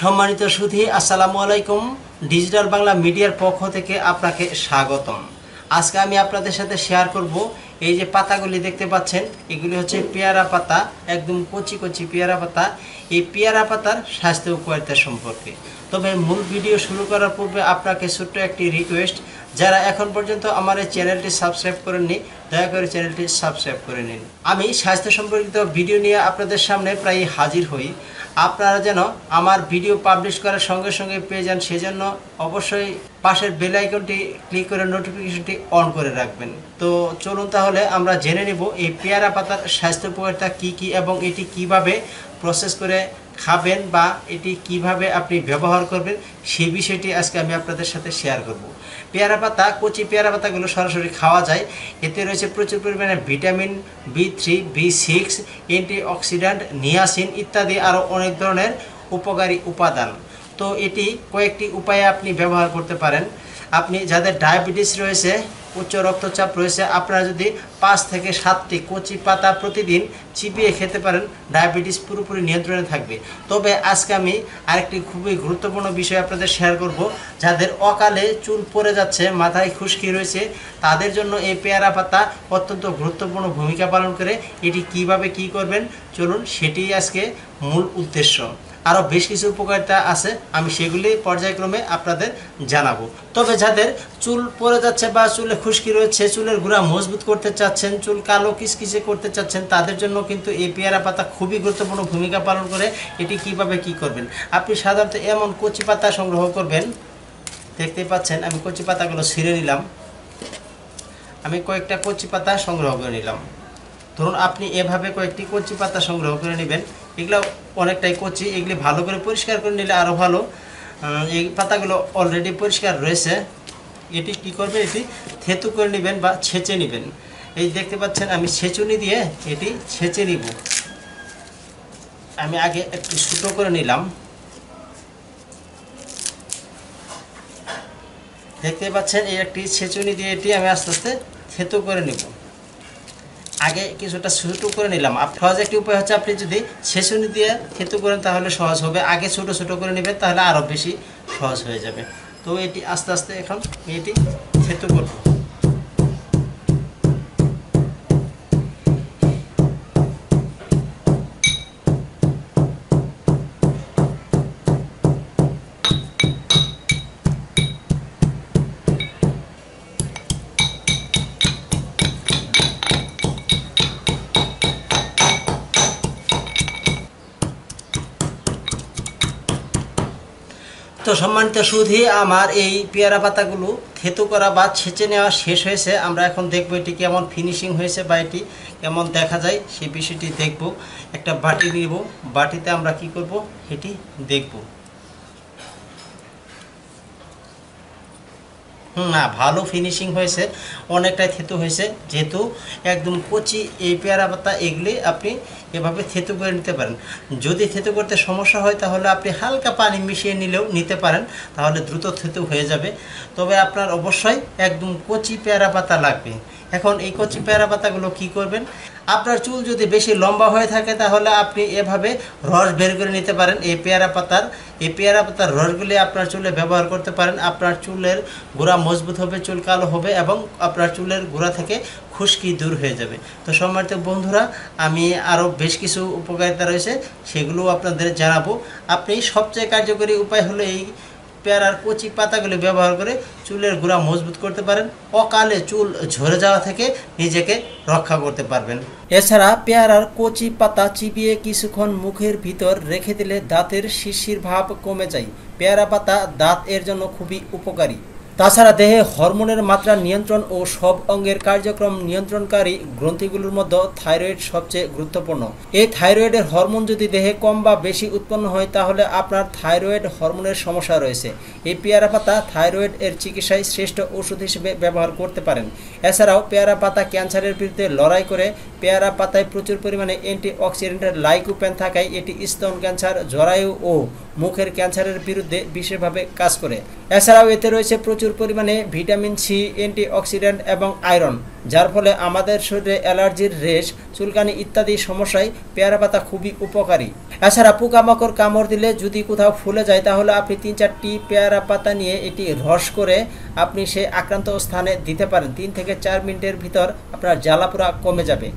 সম্মানিত সুধী, আসসালামু আলাইকুম। ডিজিটাল বাংলা মিডিয়ার পক্ষ থেকে আপনাকে স্বাগতম। আজকে আমি আপনাদের সাথে শেয়ার করব এই যে পাতাগুলি দেখতে পাচ্ছেন, এগুলি হচ্ছে পেয়ারা পাতা, একদম কচি কচি পেয়ারা পাতা। এই পেয়ারা পাতার স্বাস্থ্য উপকারিতা সম্পর্কে। তবে মূল ভিডিও শুরু করার পূর্বে আপনাকে ছোট্ট একটি রিকোয়েস্ট যারা এখন পর্যন্ত আমার এই চ্যানেলটি সাবস্ক্রাইব করেননি, দয়া করে চ্যানেলটি সাবস্ক্রাইব করে নিন। আমি স্বাস্থ্য সম্পর্কিত ভিডিও নিয়ে আপনাদের সামনে প্রায় হাজির হই। আপনারা যেন আমার ভিডিও পাবলিশ করার সঙ্গে সঙ্গে পেয়ে যান, সেজন্য অবশ্যই পাশের বেল আইকনটি ক্লিক করে নোটিফিকেশনটি অন করে রাখবেন। তো চলুন তাহলে আমরা জেনে নেব এই পেয়ারা পাতার স্বাস্থ্য উপকারিতা কী কী এবং এটি কীভাবে প্রসেস করে খাবেন বা এটি কীভাবে আপনি ব্যবহার করবেন সেই বিষয়টি আজকে আমি আপনাদের সাথে শেয়ার করব। পেয়ারা পাতা, কচি পেয়ারা পাতাগুলো সরাসরি খাওয়া যায়। এতে রয়েছে প্রচুর পরিমাণে vitamin B three B six antioxidant niacin ইত্যাদি আরও অনেক ধরনের উপকারী উপাদান। তো এটি কয়েকটি উপায়ে আপনি ব্যবহার করতে পারেন। আপনি যাদের ডায়াবেটিস রয়েছে উচ্চ রক্তচাপ রয়েছে। আপনারা যদি পাঁচ থেকে সাতটি কচি পাতা প্রতিদিন চিবিয়ে খেতে পারেন, ডায়াবেটিস পুরোপুরি নিয়ন্ত্রণে থাকবে। তবে আজকে আমি আরেকটি খুবই গুরুত্বপূর্ণ বিষয় আপনাদের শেয়ার করব, যাদের অকালে চুল পড়ে যাচ্ছে, মাথায় খুশকি রয়েছে, তাদের জন্য এই পেয়ারা পাতা অত্যন্ত গুরুত্বপূর্ণ ভূমিকা পালন করে। এটি কীভাবে কি করবেন? চলুন সেটি আজকে মূল উদ্দেশ্য। আরও বেশ কিছু উপকারিতা আছে, আমি সেগুলি পর্যায়ক্রমে আপনাদের জানাব। তবে যাদের চুল পড়ে যাচ্ছে বা চুলে খুশকি রয়েছে, চুলের গুঁড়া মজবুত করতে চাচ্ছেন, চুল কালো কিচকিচে করতে চাচ্ছেন, তাদের জন্য কিন্তু এই পেয়ারা পাতা খুবই গুরুত্বপূর্ণ ভূমিকা পালন করে। এটি কীভাবে কি করবেন? আপনি সাধারণত এমন কচি পাতা সংগ্রহ করবেন, দেখতে পাচ্ছেন, আমি কচি পাতাগুলো ছিঁড়ে নিলাম। আমি কয়েকটা কচি পাতা সংগ্রহ করে নিলাম। ধরুন, আপনি এভাবে কয়েকটি কচি পাতা সংগ্রহ করে নেবেন। এগুলো অনেকটাই কচি, এগুলি ভালো করে পরিষ্কার করে নিলে আরও ভালো। এই পাতাগুলো অলরেডি পরিষ্কার রয়েছে। এটি কি করবে এটি থেতু করে নেবেন বা ছেঁচে নেবেন। এই দেখতে পাচ্ছেন, আমি ছেঁচুনি দিয়ে এটি ছেঁচে নিব। আমি আগে একটু ছোটো করে নিলাম। দেখতে পাচ্ছেন, এই একটি ছেঁচুনি দিয়ে এটি আমি আস্তে আস্তে থেতু করে নেব। আগে কিছুটা ছোটো করে নিলাম। সহজ একটি উপায় হচ্ছে আপনি যদি ছেঁচুনি দিয়ে থেতু করেন তাহলে সহজ হবে। আগে ছোট ছোট করে নেবেন তাহলে আরও বেশি সহজ হয়ে যাবে। তো এটি আস্তে আস্তে এখন এটি থেতু করব। তো সম্মানিত সুধী, আমার এই পেয়ারা পাতাগুলো থেতু করা বা ছেঁচে নেওয়া শেষ হয়েছে। আমরা এখন দেখব এটি কেমন ফিনিশিং হয়েছে বা এটি কেমন দেখা যায়। সেই বিষয়টি দেখব। একটা বাটি নিব। বাটিতে আমরা কি করব? এটি দেখব। না, ভালো ফিনিশিং হয়েছে, অনেকটাই থেতু হয়েছে। যেহেতু একদম কচি এই পেয়ারা পাতা এগুলি আপনি এভাবে থেতু করে নিতে পারেন। যদি থেতু করতে সমস্যা হয়, তাহলে আপনি হালকা পানি মিশিয়ে নিলেও নিতে পারেন, তাহলে দ্রুত থেতু হয়ে যাবে। তবে আপনার অবশ্যই একদম কচি পেয়ারা পাতা লাগবে। এখন এই কচি পেয়ারা পাতাগুলো কি করবেন? আপনার চুল যদি বেশি লম্বা হয়ে থাকে, তাহলে আপনি এভাবে রস বের করে নিতে পারেন। এই পেয়ারা পাতার, এই পেয়ারা পাতার রসগুলি আপনার চুলে ব্যবহার করতে পারেন। আপনার চুলের গোড়া মজবুত হবে, চুল কালো হবে এবং আপনার চুলের গোড়া থেকে খুশকি দূর হয়ে যাবে। তো সম্মানিত বন্ধুরা, আমি আরও বেশ কিছু উপকারিতা রয়েছে সেগুলো আপনাদের জানাব। আপনি সবচেয়ে কার্যকরী উপায় হলো এই পেয়ারার কচি পাতাগুলি ব্যবহার করে চুলের গুঁড়া মজবুত করতে পারেন। অকালে চুল ঝরে যাওয়া থেকে নিজেকে রক্ষা করতে পারবেন। এছাড়া পেয়ারার কচি পাতা চিবিয়ে কিছুক্ষণ মুখের ভিতর রেখে দিলে দাঁতের শিশির ভাব কমে যায়। পেয়ারা পাতা দাঁত এর জন্য খুবই উপকারী। তাছাড়া দেহে হরমোনের মাত্রা নিয়ন্ত্রণ ও সব অঙ্গের কার্যক্রম নিয়ন্ত্রণকারী গ্রন্থিগুলোর মধ্যে থাইরয়েড সবচেয়ে গুরুত্বপূর্ণ। এই থাইরয়েডের হরমোন যদি দেহে কম বা বেশি উৎপন্ন হয়, তাহলে আপনার থাইরয়েড হরমোনের সমস্যা রয়েছে। এই পেয়ারা পাতা থাইরয়েড এর চিকিৎসায় শ্রেষ্ঠ ওষুধ হিসেবে ব্যবহার করতে পারেন। এছাড়াও পেয়ারা পাতা ক্যান্সারের বিরুদ্ধে লড়াই করে পেয়ারা পাতায় প্রচুর পরিমাণে অ্যান্টি অক্সিডেন্টের লাইকোপেন থাকায় এটি স্তন ক্যান্সার, জরায়ু ও মুখের ক্যান্সারের বিরুদ্ধে বিশেষভাবে কাজ করে। এছাড়াও এতে রয়েছে প্রচুর পরিমাণে ভিটামিন সি, অ্যান্টিঅক্সিডেন্ট এবং আয়রন, যার ফলে আমাদের শরীরে অ্যালার্জির রেশ, চুলকানি ইত্যাদি সমস্যায় পেয়ারা পাতা খুবই উপকারী। এছাড়া পোকামাকড় কামড় দিলে যদি কোথাও ফুলে যায়, তাহলে আপনি তিন চারটি পেয়ারা পাতা নিয়ে এটি রস করে আপনি সেই আক্রান্ত স্থানে দিতে পারেন। তিন থেকে চার মিনিটের ভিতর আপনার জ্বালাপোড়া কমে যাবে।